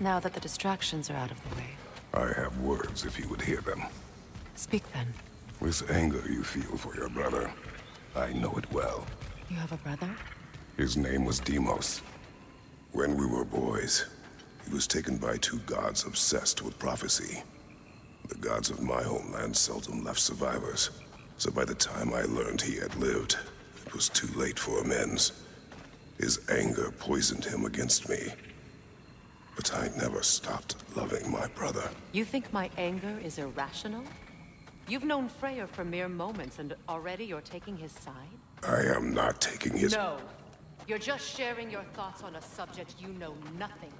Now that the distractions are out of the way. I have words if you would hear them. Speak then. This anger you feel for your brother, I know it well. You have a brother? His name was Deimos. When we were boys, he was taken by two gods obsessed with prophecy. The gods of my homeland seldom left survivors, so by the time I learned he had lived, it was too late for amends. His anger poisoned him against me. But I never stopped loving my brother. You think my anger is irrational? You've known Freyr for mere moments, and already you're taking his side? I am not taking his- No. You're just sharing your thoughts on a subject you know nothing